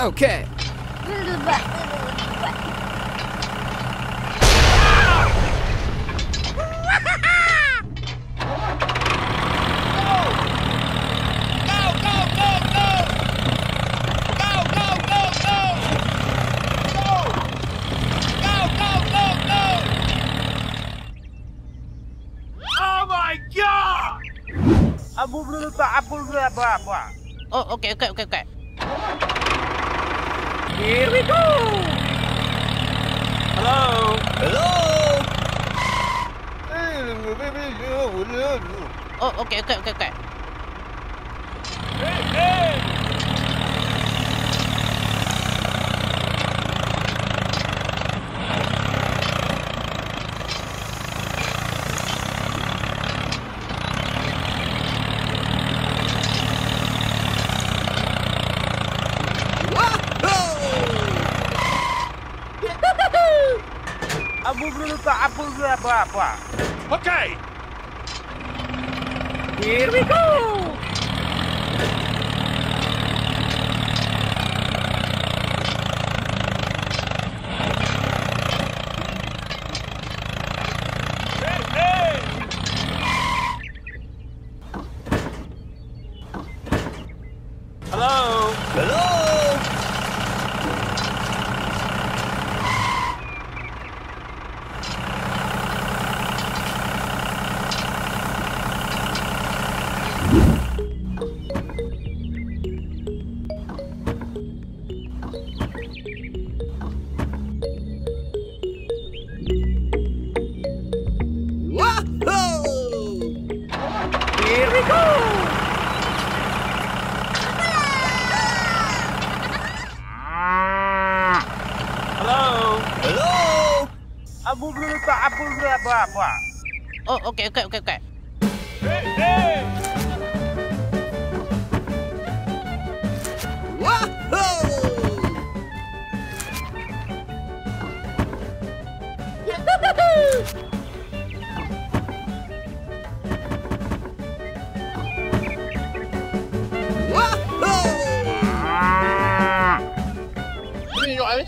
Okay. Okay. Here we go.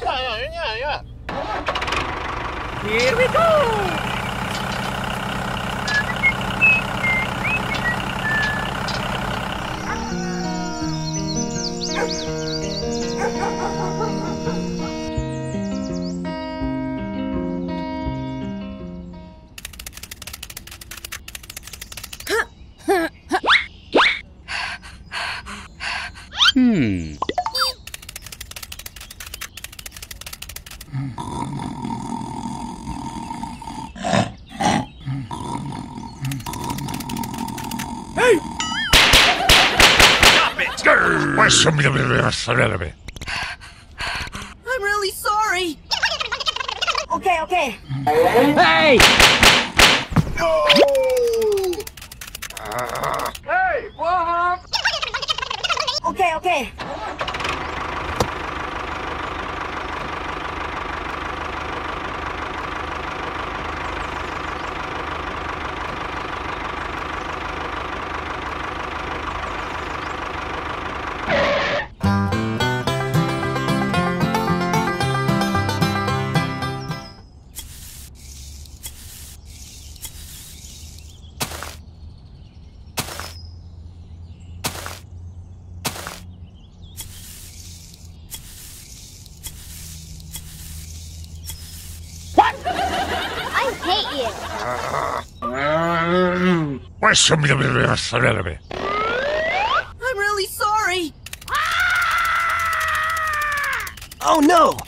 yeah, yeah, yeah. Here we go! breve. I'm really sorry. Oh no!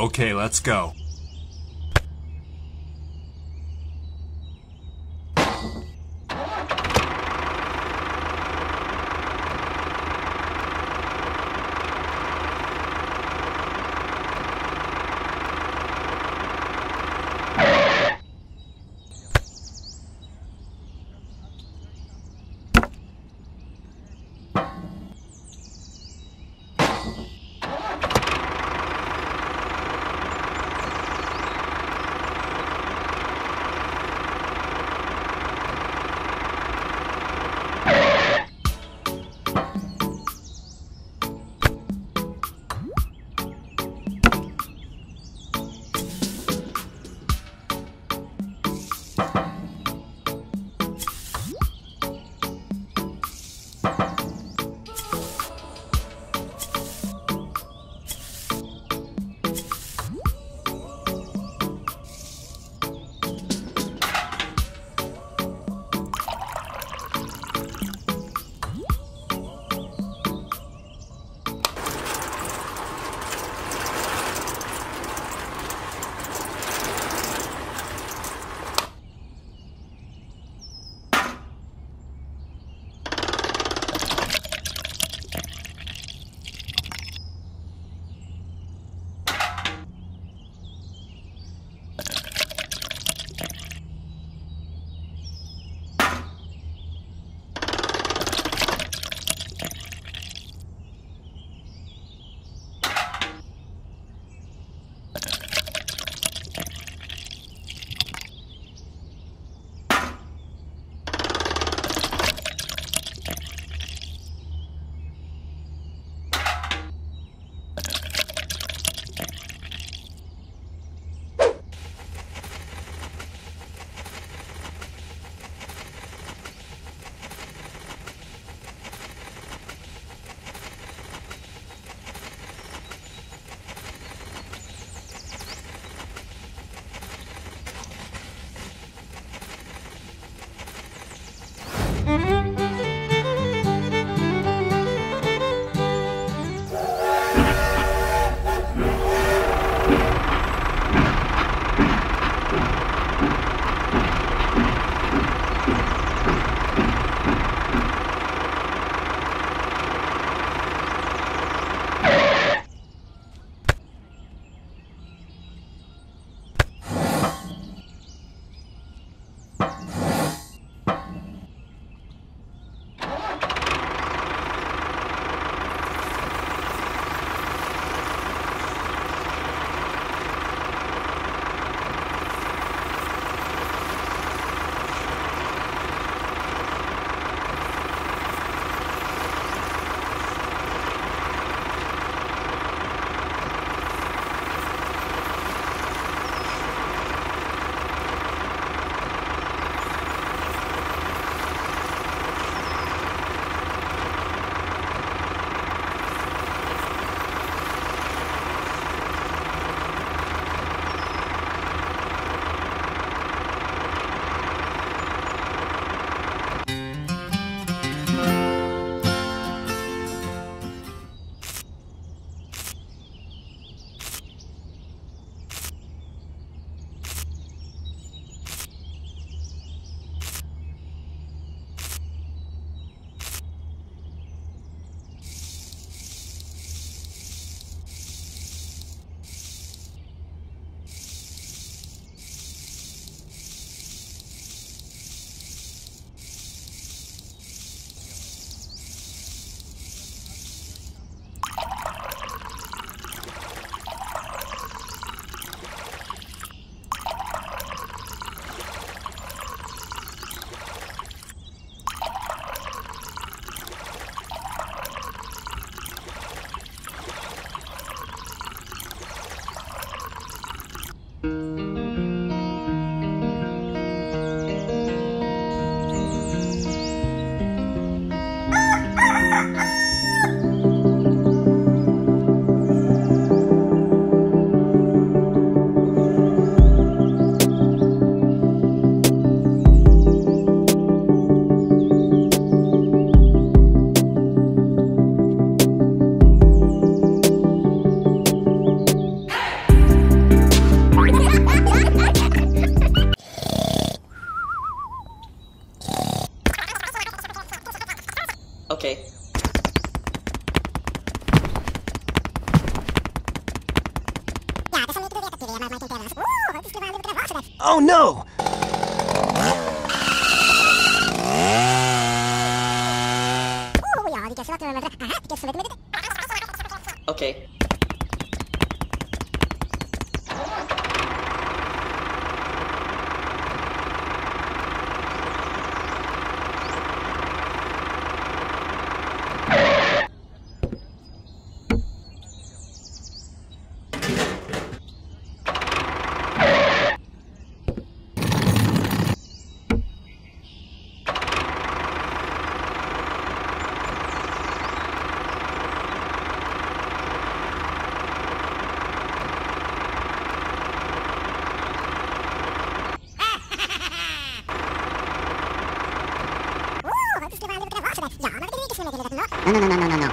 Okay, let's go. Oh no! Okay. No, no, no, no, no, no, no.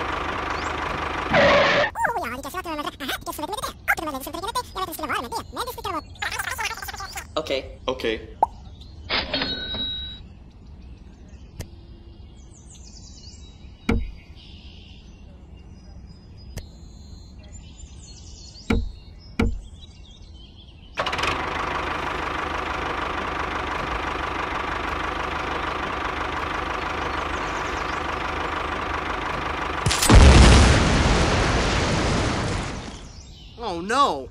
Okay. Okay. No!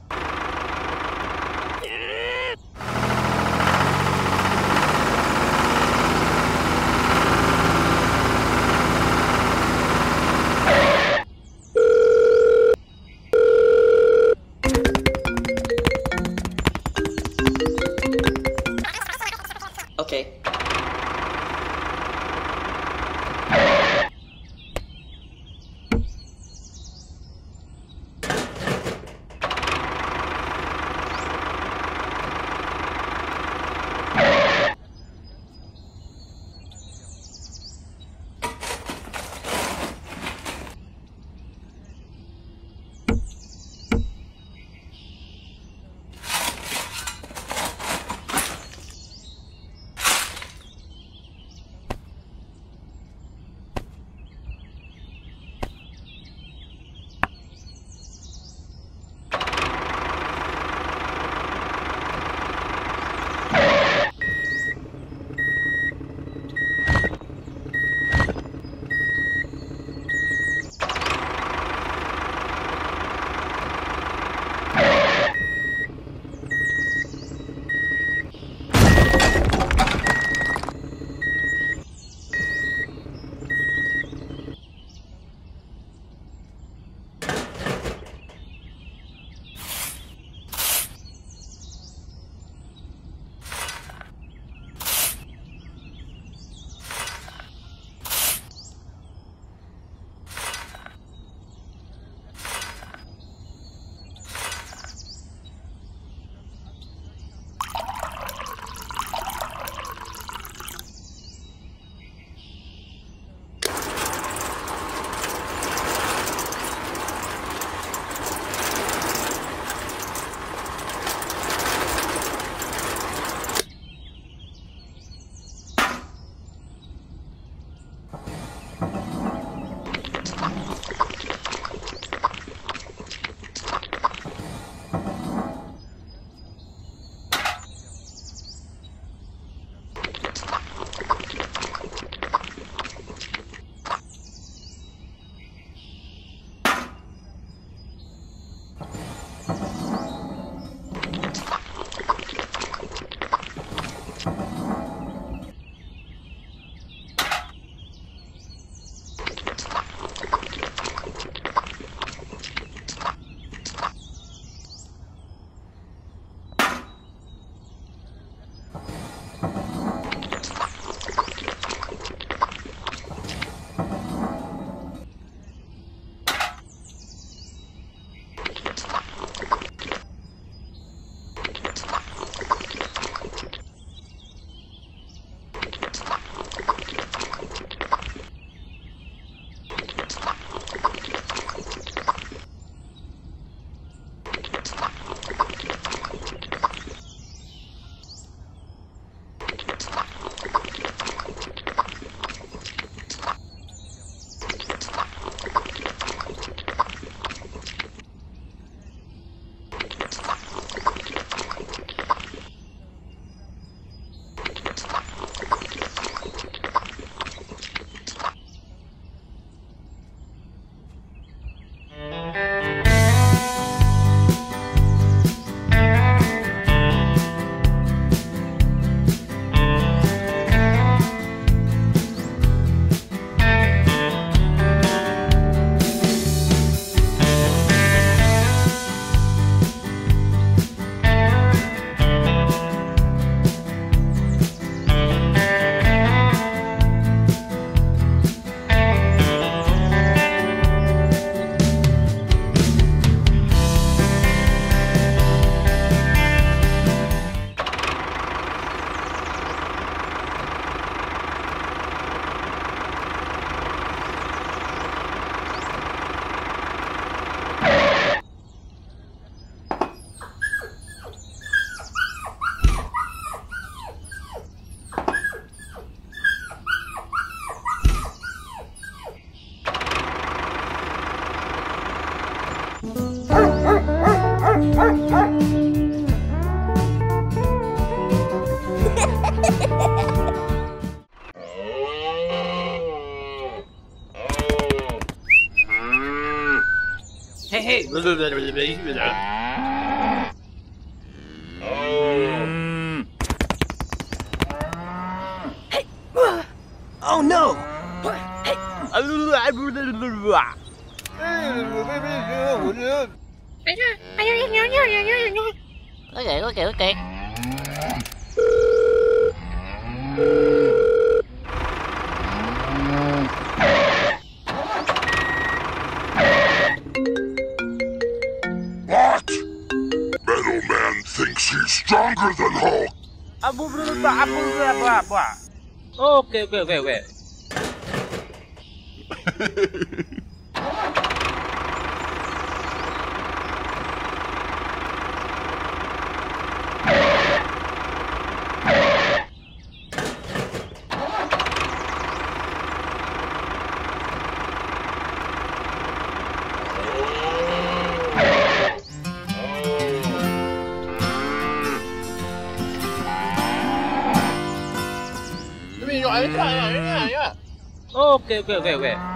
بالعافيه 喂喂喂喂 Hmm. oke oke oke oke.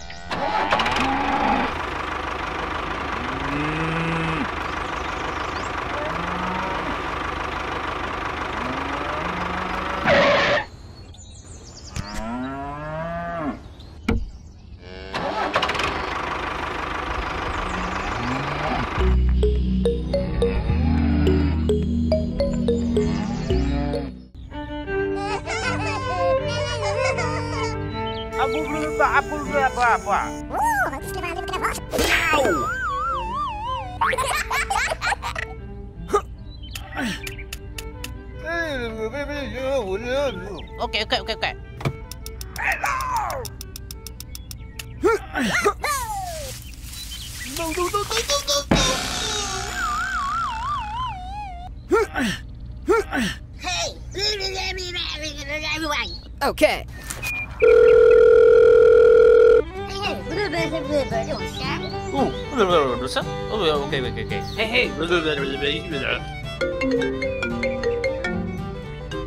Okay. Oh, dosa? Oh, ok, ok, ok. Hey, hey.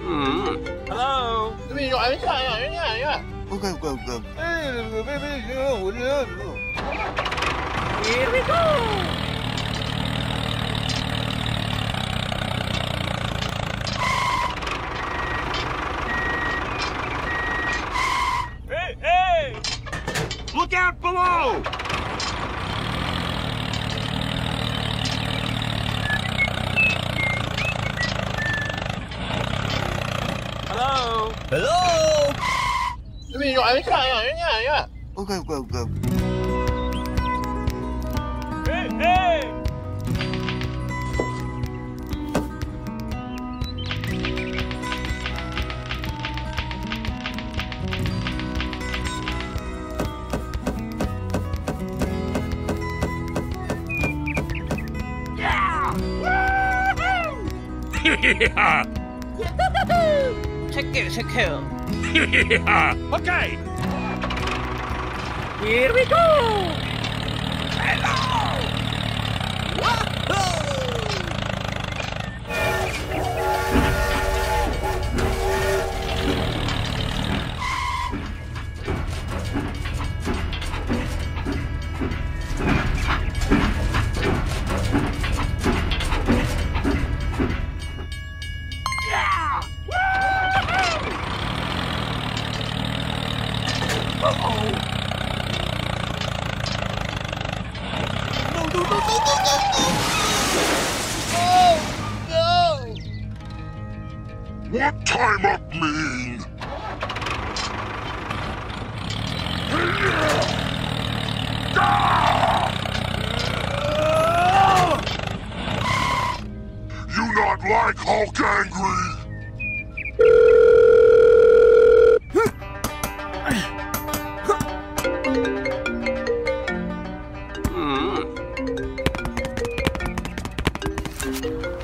Hmm. Hello. Okay, go, go. Here we go. Hey, hey! Look out below! Hello? Hello. Go, go, go. Hey, hey! yeah! Check it, check it. Okay! Here we go.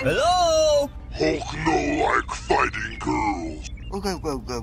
Hello. Hulk no like fighting girls. Okay, go, go,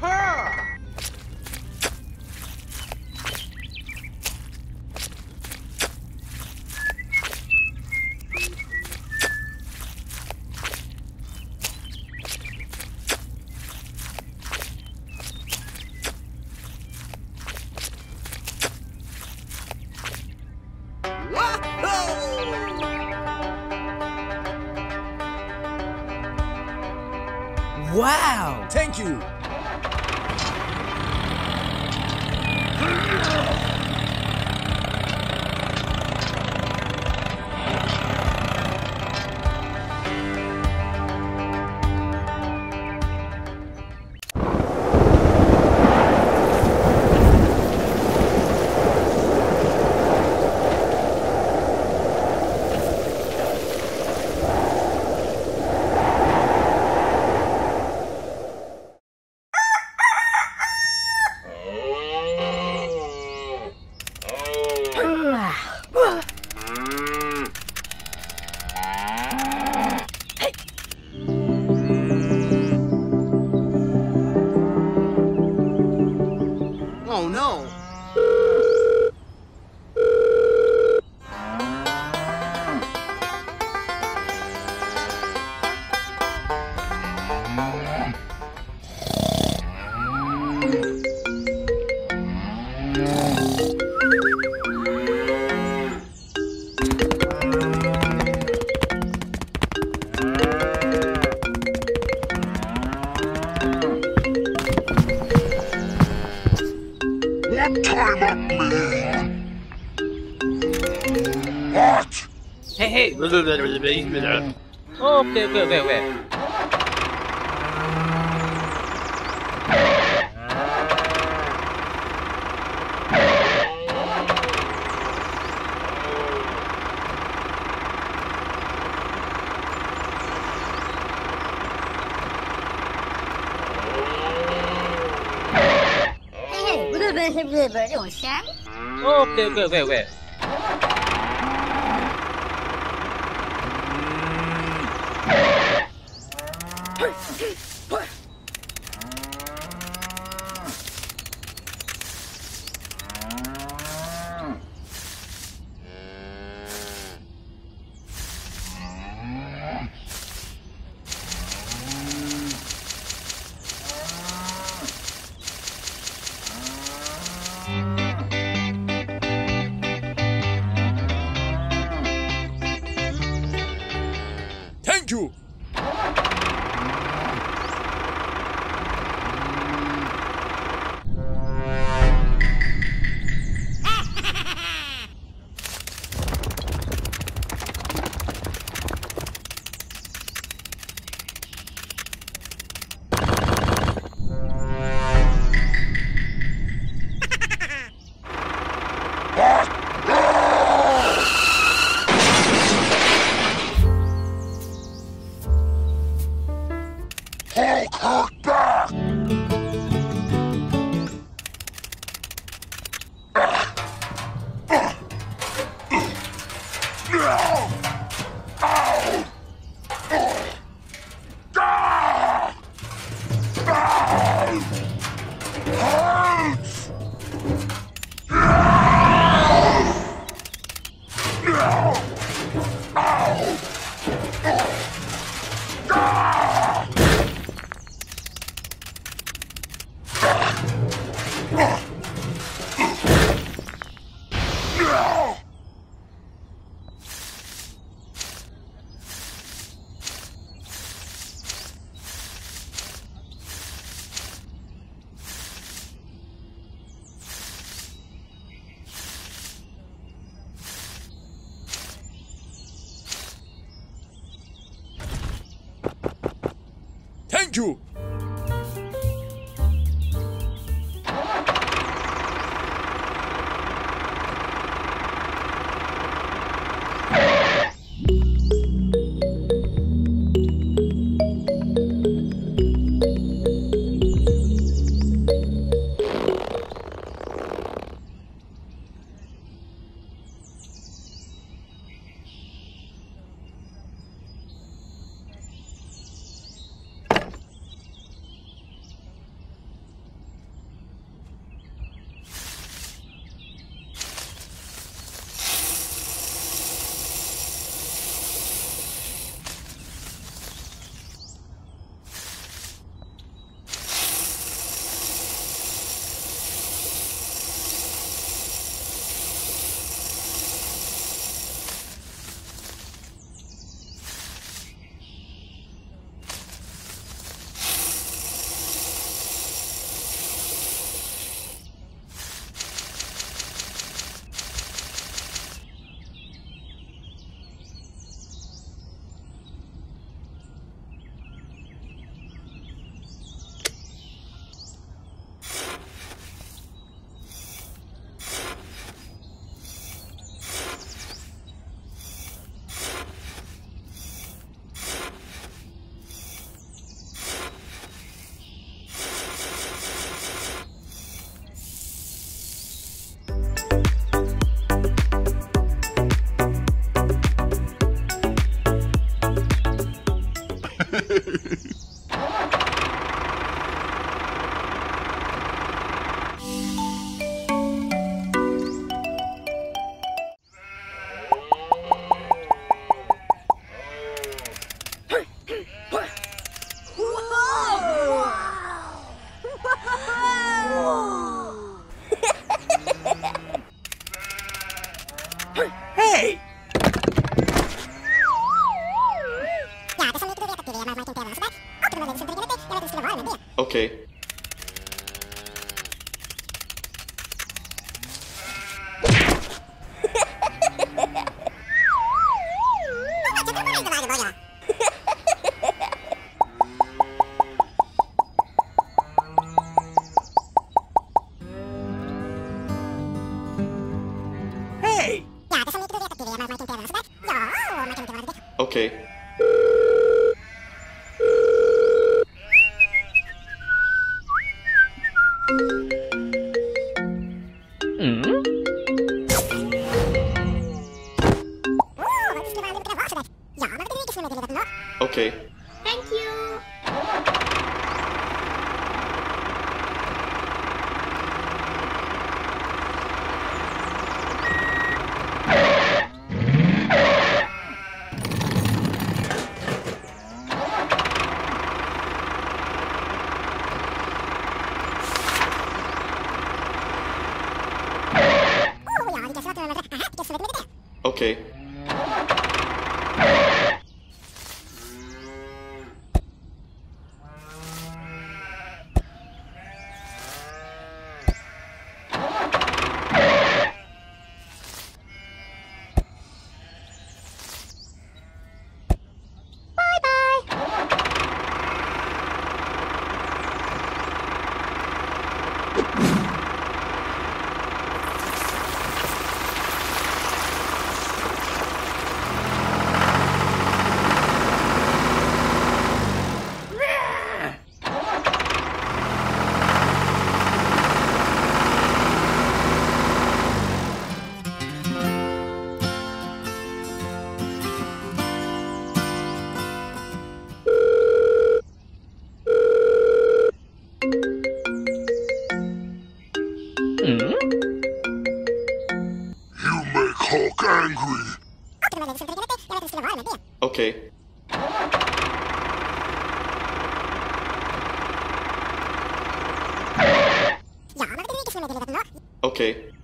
Her. Oh okay, okay, okay. Hey, blah, blah, blah, blah, blah, 这种声儿 Okay, okay, okay, Okay. Okay.